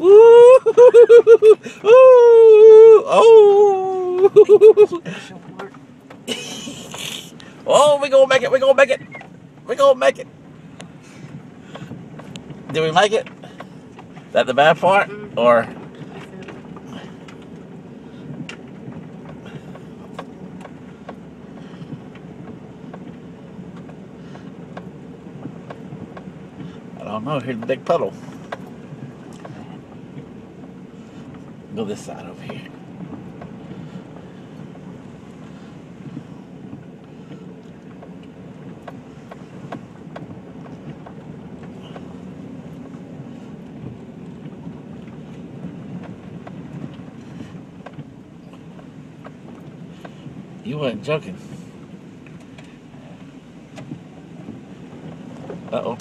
Ooh, ooh, oh. Oh, we gonna make it. We gonna make it. We gonna make it. Did we make it? That the bad part, or I don't know. Here's the big puddle. Go this side over here. You weren't joking. Uh oh.